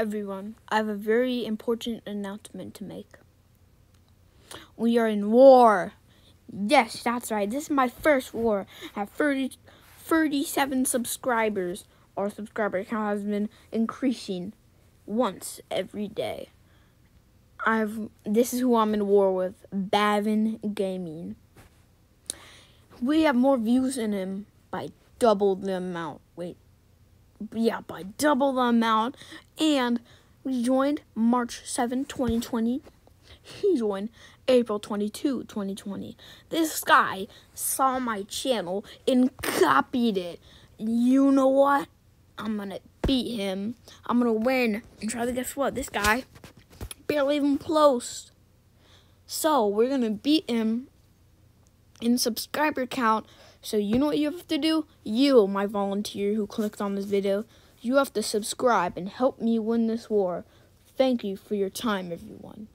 everyone, I have a very important announcement to make. We are in war. Yes, that's right. This is my first war. I have 30, 37 subscribers. Our subscriber count has been increasing once every day. I've this is who I'm in war with, Bavin Gaming. We have more views than him by double the amount. Wait, yeah, by double the amount. And we joined March 7, 2020. He joined April 22, 2020. This guy saw my channel and copied it. You know what? I'm gonna beat him. I'm gonna win. And try to guess what? This guy barely even close. So we're gonna beat him in subscriber count. So you know what you have to do? You, my volunteer who clicked on this video, you have to subscribe and help me win this war. Thank you for your time, everyone.